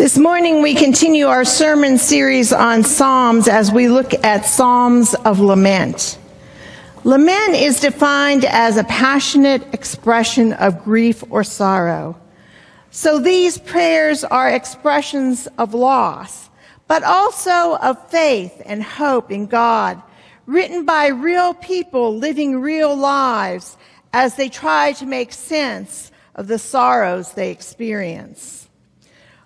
This morning we continue our sermon series on Psalms as we look at Psalms of Lament. Lament is defined as a passionate expression of grief or sorrow. So these prayers are expressions of loss, but also of faith and hope in God, written by real people living real lives as they try to make sense of the sorrows they experience.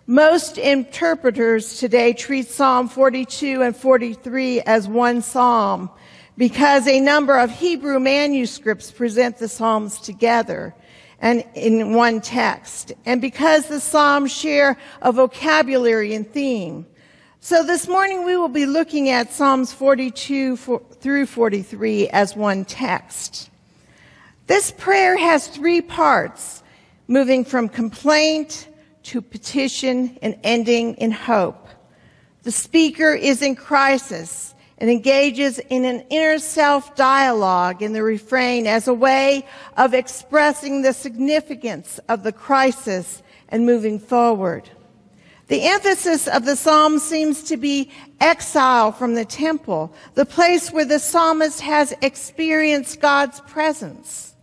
Most interpreters today treat Psalm 42 and 43 as one psalm because a number of Hebrew manuscripts present the psalms together and in one text, and because the psalms share a vocabulary and theme. So this morning we will be looking at Psalms 42 through 43 as one text. This prayer has three parts, moving from complaint, to petition and ending in hope. The speaker is in crisis and engages in an inner self dialogue in the refrain as a way of expressing the significance of the crisis and moving forward. The emphasis of the psalm seems to be exile from the temple, the place where the psalmist has experienced God's presence.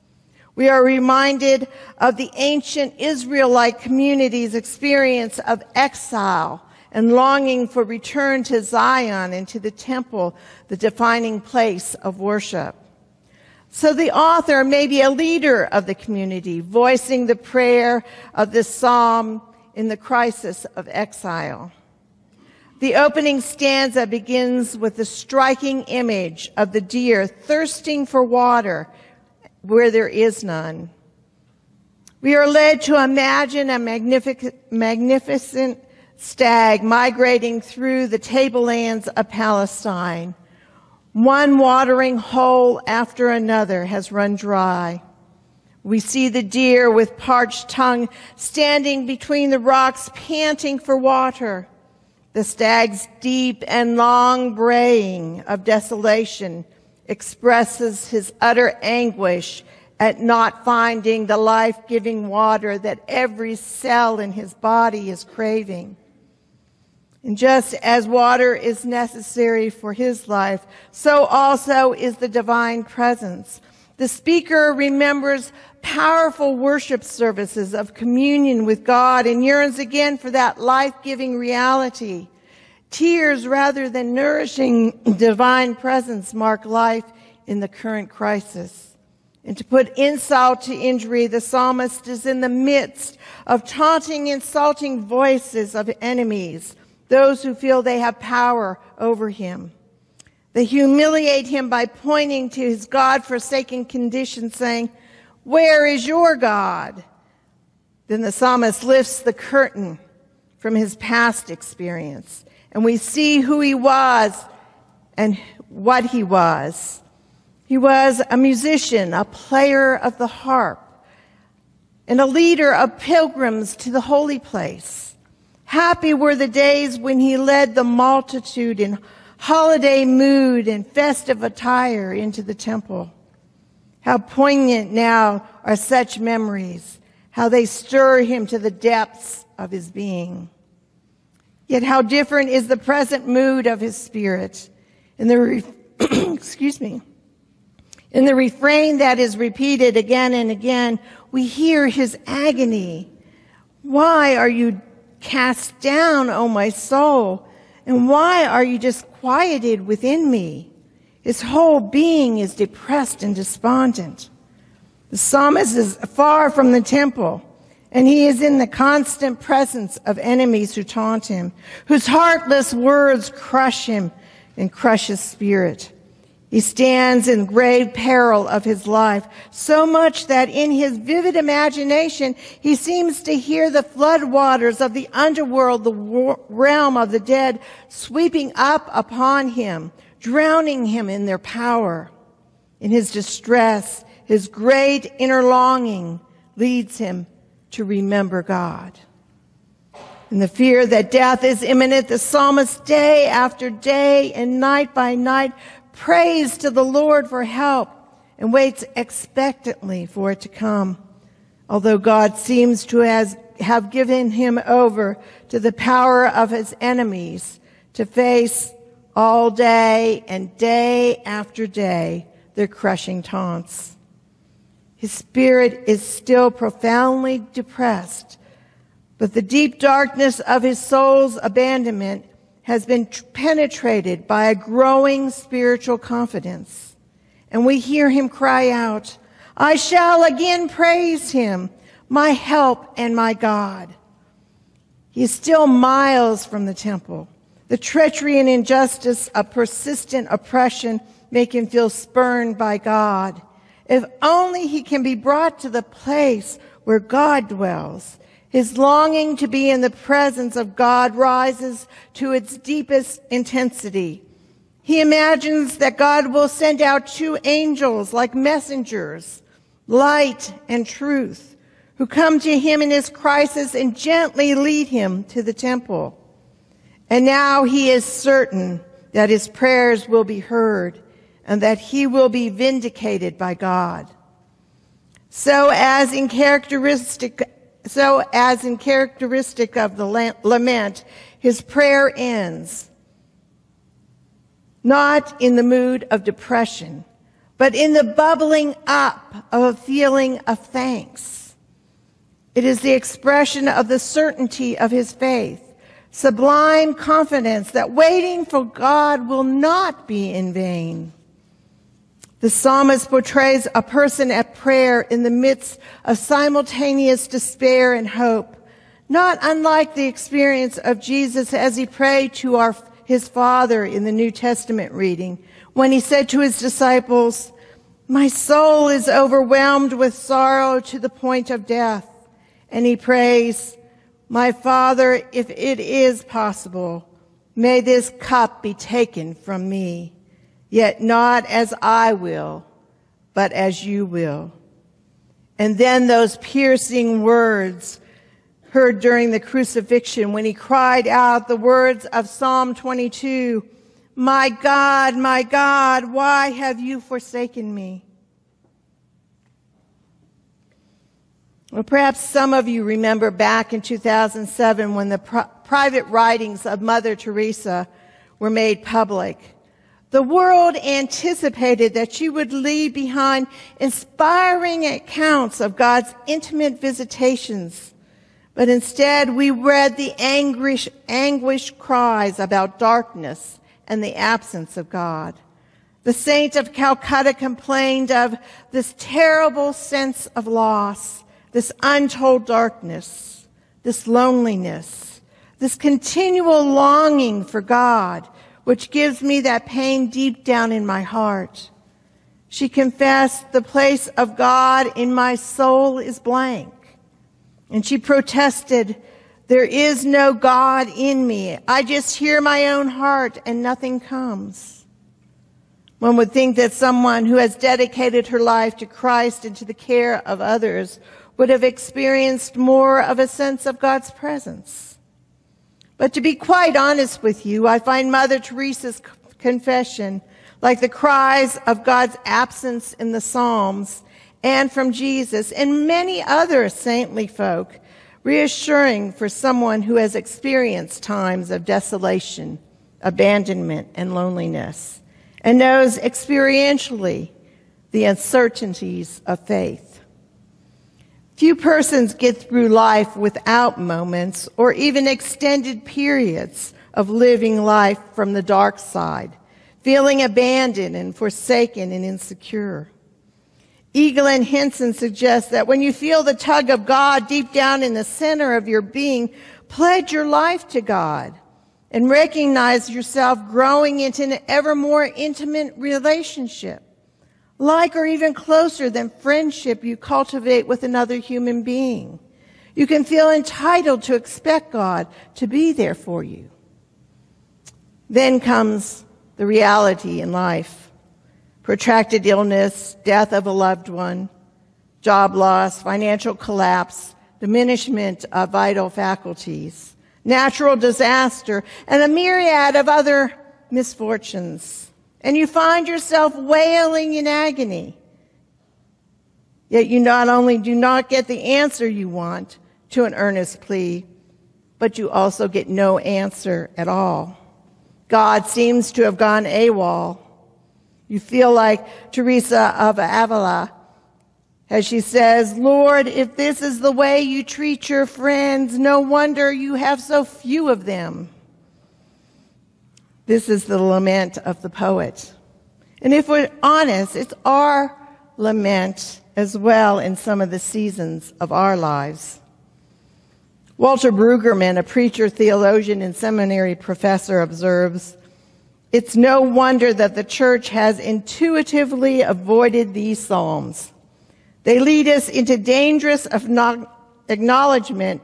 We are reminded of the ancient Israelite community's experience of exile and longing for return to Zion and to the temple, the defining place of worship. So the author may be a leader of the community, voicing the prayer of this psalm in the crisis of exile. The opening stanza begins with the striking image of the deer thirsting for water where there is none. We are led to imagine a magnific- magnificent stag migrating through the tablelands of Palestine. One watering hole after another has run dry. We see the deer with parched tongue standing between the rocks, panting for water. The stag's deep and long braying of desolation expresses his utter anguish at not finding the life-giving water that every cell in his body is craving. And just as water is necessary for his life, so also is the divine presence. The speaker remembers powerful worship services of communion with God and yearns again for that life-giving reality. Tears rather than nourishing divine presence mark life in the current crisis. And to put insult to injury, the psalmist is in the midst of taunting, insulting voices of enemies, those who feel they have power over him. They humiliate him by pointing to his God forsaken condition, saying, Where is your God? Then the psalmist lifts the curtain from his past experience and we see who he was and what he was. He was a musician, a player of the harp, and a leader of pilgrims to the holy place. Happy were the days when he led the multitude in holiday mood and festive attire into the temple. How poignant now are such memories, how they stir him to the depths of his being. Yet how different is the present mood of his spirit. In the, re- excuse me, in the refrain that is repeated again and again, we hear his agony. Why are you cast down, O my soul? And why are you disquieted within me? His whole being is depressed and despondent. The psalmist is far from the temple and he is in the constant presence of enemies who taunt him, whose heartless words crush him and crush his spirit. He stands in grave peril of his life, so much that in his vivid imagination, he seems to hear the floodwaters of the underworld, the realm of the dead, sweeping up upon him, drowning him in their power. In his distress, his great inner longing leads him to remember God. In the fear that death is imminent, the psalmist day after day and night by night prays to the Lord for help and waits expectantly for it to come. Although God seems to has, have given him over to the power of his enemies to face all day and day after day their crushing taunts. His spirit is still profoundly depressed, but the deep darkness of his soul's abandonment has been penetrated by a growing spiritual confidence. And we hear him cry out, I shall again praise him, my help and my God. He is still miles from the temple. The treachery and injustice of persistent oppression make him feel spurned by God. If only he can be brought to the place where God dwells. His longing to be in the presence of God rises to its deepest intensity. He imagines that God will send out two angels like messengers, light and truth, who come to him in his crisis and gently lead him to the temple. And now he is certain that his prayers will be heard and that he will be vindicated by God. So as in characteristic, so as in characteristic of the lament, his prayer ends not in the mood of depression, but in the bubbling up of a feeling of thanks. It is the expression of the certainty of his faith, sublime confidence that waiting for God will not be in vain. The psalmist portrays a person at prayer in the midst of simultaneous despair and hope, not unlike the experience of Jesus as he prayed to our his Father in the New Testament reading when he said to his disciples, My soul is overwhelmed with sorrow to the point of death. And he prays, My Father, if it is possible, may this cup be taken from me, yet not as I will, but as you will. And then those piercing words heard during the crucifixion when he cried out the words of Psalm 22, My God, my God, why have you forsaken me? Well, perhaps some of you remember back in 2007 when the private writings of Mother Teresa were made public. The world anticipated that you would leave behind inspiring accounts of God's intimate visitations but instead we read the anguish, anguish cries about darkness and the absence of God. The saint of Calcutta complained of this terrible sense of loss, this untold darkness, this loneliness, this continual longing for God, which gives me that pain deep down in my heart. She confessed the place of God in my soul is blank. And she protested, there is no God in me. I just hear my own heart and nothing comes. One would think that someone who has dedicated her life to Christ and to the care of others would have experienced more of a sense of God's presence. But to be quite honest with you, I find Mother Teresa's confession like the cries of God's absence in the Psalms and from Jesus and many other saintly folk, reassuring for someone who has experienced times of desolation, abandonment, and loneliness, and knows experientially the uncertainties of faith. Few persons get through life without moments or even extended periods of living life from the dark side, feeling abandoned and forsaken and insecure. Evelyn Henson suggests that when you feel the tug of God deep down in the center of your being, pledge your life to God and recognize yourself growing into an ever more intimate relationship, like or even closer than friendship you cultivate with another human being. You can feel entitled to expect God to be there for you. Then comes the reality in life protracted illness, death of a loved one, job loss, financial collapse, diminishment of vital faculties, natural disaster, and a myriad of other misfortunes. And you find yourself wailing in agony. Yet you not only do not get the answer you want to an earnest plea, but you also get no answer at all. God seems to have gone AWOL. You feel like Teresa of Avila as she says, Lord, if this is the way you treat your friends, no wonder you have so few of them. This is the lament of the poet. And if we're honest, it's our lament as well in some of the seasons of our lives. Walter Brueggemann, a preacher, theologian, and seminary professor, observes, it's no wonder that the church has intuitively avoided these psalms. They lead us into dangerous acknowledgement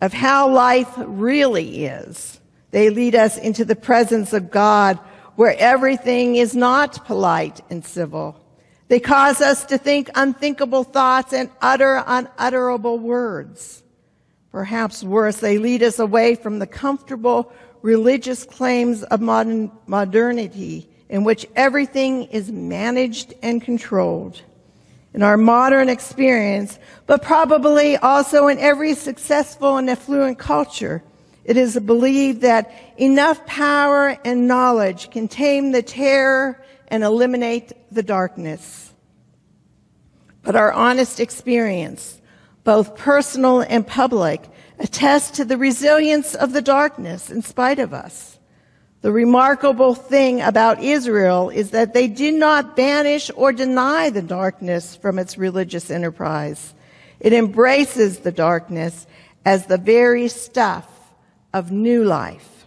of how life really is. They lead us into the presence of God where everything is not polite and civil. They cause us to think unthinkable thoughts and utter unutterable words. Perhaps worse, they lead us away from the comfortable religious claims of modern modernity in which everything is managed and controlled in our modern experience, but probably also in every successful and affluent culture. It is believed that enough power and knowledge can tame the terror and eliminate the darkness. But our honest experience, both personal and public, attests to the resilience of the darkness in spite of us. The remarkable thing about Israel is that they did not banish or deny the darkness from its religious enterprise. It embraces the darkness as the very stuff of new life.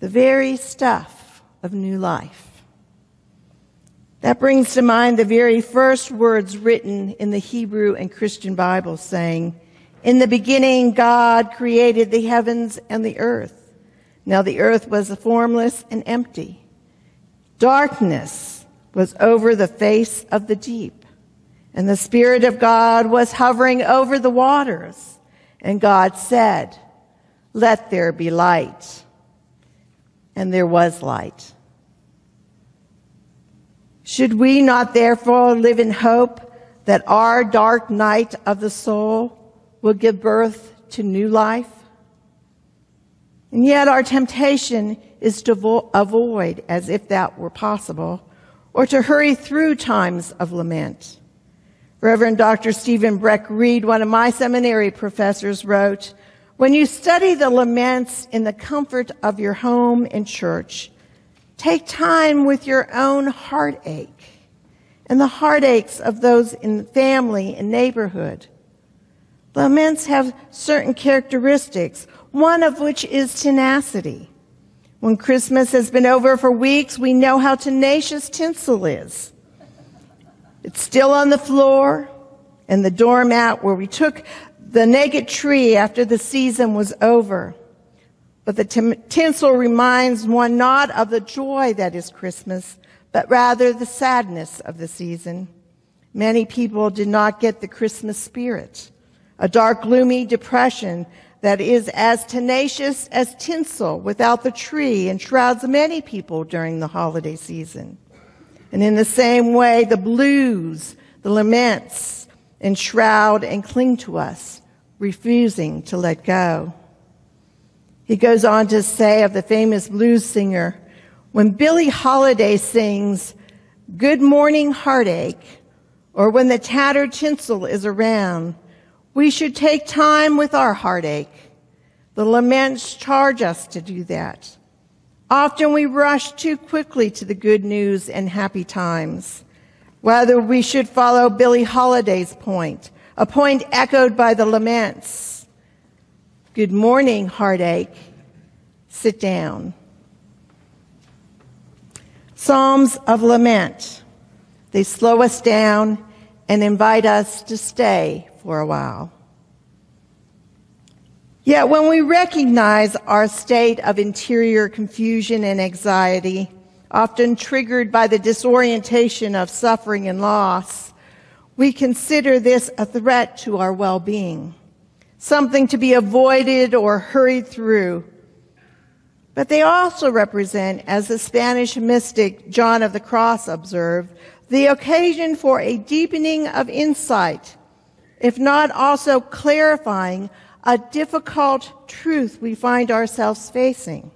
The very stuff of new life. That brings to mind the very first words written in the Hebrew and Christian Bible saying, In the beginning, God created the heavens and the earth. Now the earth was formless and empty. Darkness was over the face of the deep. And the Spirit of God was hovering over the waters. And God said, let there be light. And there was light. Should we not therefore live in hope that our dark night of the soul will give birth to new life? And yet our temptation is to vo- avoid, as if that were possible, or to hurry through times of lament. Reverend Dr. Stephen Breck Reid, one of my seminary professors, wrote, when you study the laments in the comfort of your home and church, take time with your own heartache and the heartaches of those in the family and neighborhood. Laments have certain characteristics one of which is tenacity. When Christmas has been over for weeks, we know how tenacious tinsel is. It's still on the floor and the doormat where we took the naked tree after the season was over. But the t- tinsel reminds one not of the joy that is Christmas, but rather the sadness of the season. Many people did not get the Christmas spirit. A dark, gloomy depression that is as tenacious as tinsel without the tree enshrouds many people during the holiday season. And in the same way, the blues, the laments, enshroud and cling to us, refusing to let go. He goes on to say of the famous blues singer, when Billie Holiday sings, Good Morning Heartache, or when the tattered tinsel is around, we should take time with our heartache. The laments charge us to do that. Often we rush too quickly to the good news and happy times. Whether we should follow Billie Holiday's point, a point echoed by the laments. Good morning, heartache. Sit down. Psalms of lament. They slow us down and invite us to stay for a while. Yet when we recognize our state of interior confusion and anxiety, often triggered by the disorientation of suffering and loss, we consider this a threat to our well-being, something to be avoided or hurried through. But they also represent, as the Spanish mystic John of the Cross observed, the occasion for a deepening of insight if not also clarifying a difficult truth we find ourselves facing.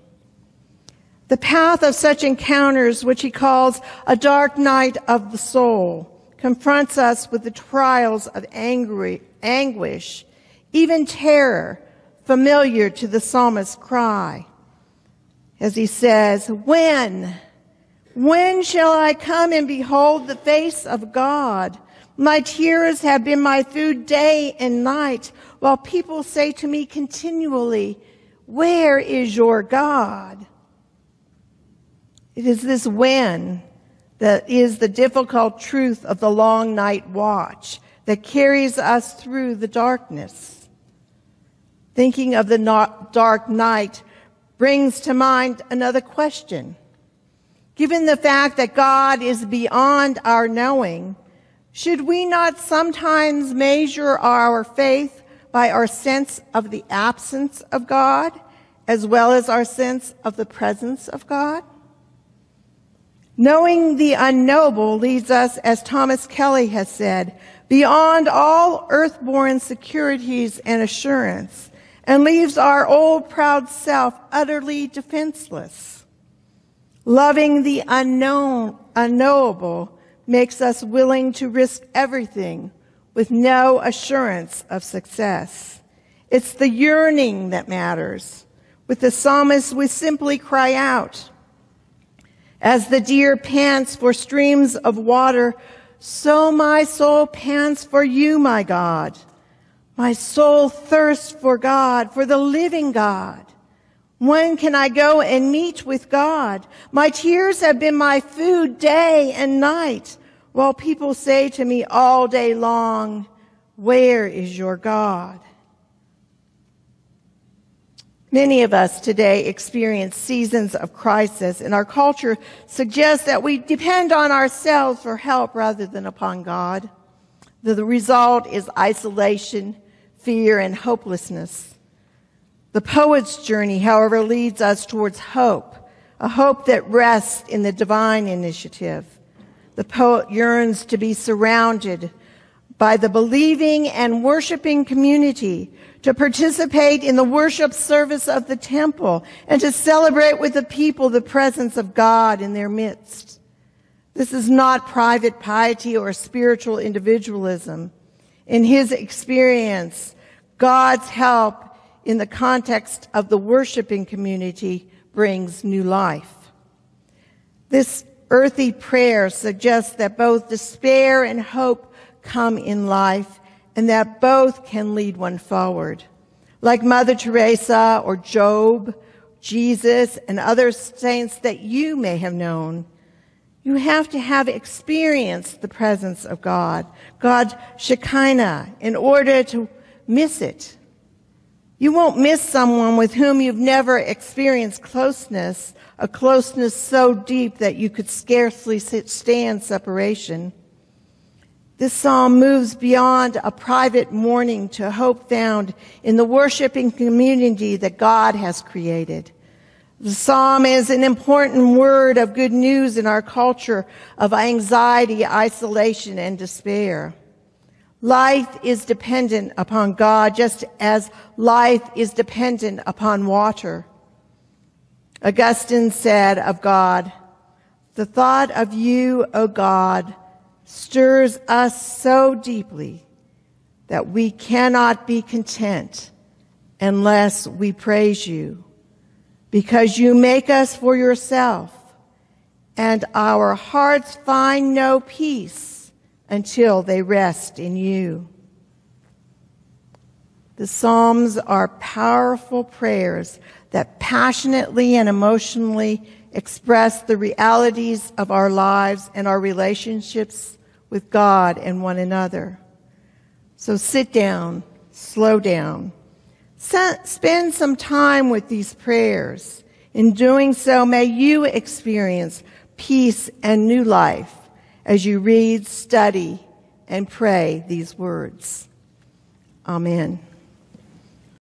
The path of such encounters, which he calls a dark night of the soul, confronts us with the trials of angry, anguish, even terror, familiar to the psalmist's cry. As he says, when, when shall I come and behold the face of God? My tears have been my food day and night, while people say to me continually, where is your God? It is this when that is the difficult truth of the long night watch that carries us through the darkness. Thinking of the dark night brings to mind another question. Given the fact that God is beyond our knowing, should we not sometimes measure our faith by our sense of the absence of God as well as our sense of the presence of God? Knowing the unknowable leads us, as Thomas Kelly has said, beyond all earthborn securities and assurance and leaves our old proud self utterly defenseless. Loving the unknown, unknowable makes us willing to risk everything with no assurance of success. It's the yearning that matters. With the psalmist, we simply cry out, as the deer pants for streams of water, so my soul pants for you, my God. My soul thirsts for God, for the living God. When can I go and meet with God? My tears have been my food day and night, while people say to me all day long, where is your God? Many of us today experience seasons of crisis, and our culture suggests that we depend on ourselves for help rather than upon God. The result is isolation, fear, and hopelessness. The poet's journey, however, leads us towards hope, a hope that rests in the divine initiative. The poet yearns to be surrounded by the believing and worshiping community to participate in the worship service of the temple and to celebrate with the people the presence of God in their midst. This is not private piety or spiritual individualism. In his experience, God's help in the context of the worshiping community brings new life. This earthy prayer suggests that both despair and hope come in life and that both can lead one forward. Like Mother Teresa or Job, Jesus, and other saints that you may have known, you have to have experienced the presence of God, God's Shekinah, in order to miss it. You won't miss someone with whom you've never experienced closeness, a closeness so deep that you could scarcely stand separation. This psalm moves beyond a private mourning to hope found in the worshiping community that God has created. The psalm is an important word of good news in our culture of anxiety, isolation, and despair. Life is dependent upon God just as life is dependent upon water. Augustine said of God, the thought of you, O God, stirs us so deeply that we cannot be content unless we praise you because you make us for yourself and our hearts find no peace until they rest in you. The Psalms are powerful prayers that passionately and emotionally express the realities of our lives and our relationships with God and one another. So sit down, slow down, spend some time with these prayers. In doing so, may you experience peace and new life as you read, study, and pray these words. Amen.